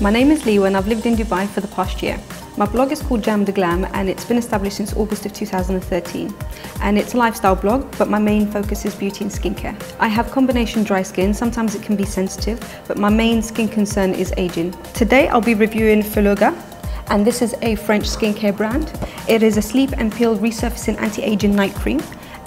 My name is Liouaa and I've lived in Dubai for the past year. My blog is called Jam de Glam and it's been established since August of 2013. And it's a lifestyle blog, but my main focus is beauty and skincare. I have combination dry skin, sometimes it can be sensitive, but my main skin concern is aging. Today I'll be reviewing Filorga, and this is a French skincare brand. It is a sleep and peel resurfacing anti-aging night cream.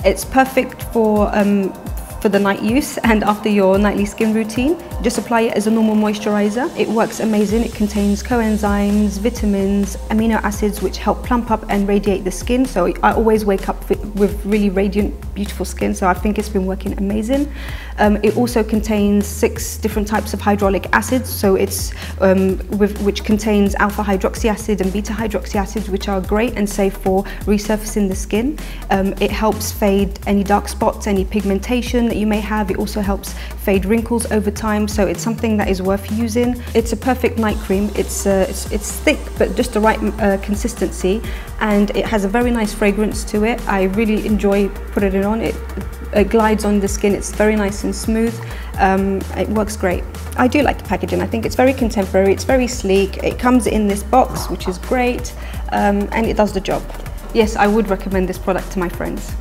It's perfect for um, for the night use and after your nightly skin routine. Just apply it as a normal moisturizer. It works amazing. It contains coenzymes, vitamins, amino acids which help plump up and radiate the skin. So I always wake up with really radiant, beautiful skin. So I think it's been working amazing. Um, it also contains six different types of hyaluronic acids. So it's um, with, which contains alpha hydroxy acid and beta hydroxy acids, which are great and safe for resurfacing the skin. Um, it helps fade any dark spots, any pigmentation, that you may have. It also helps fade wrinkles over time, so it's something that is worth using. It's a perfect night cream. It's, uh, it's, it's thick, but just the right uh, consistency, and it has a very nice fragrance to it. I really enjoy putting it on. It, it glides on the skin, it's very nice and smooth. Um, it works great. I do like the packaging. I think it's very contemporary, it's very sleek. It comes in this box, which is great, um, and it does the job. Yes, I would recommend this product to my friends.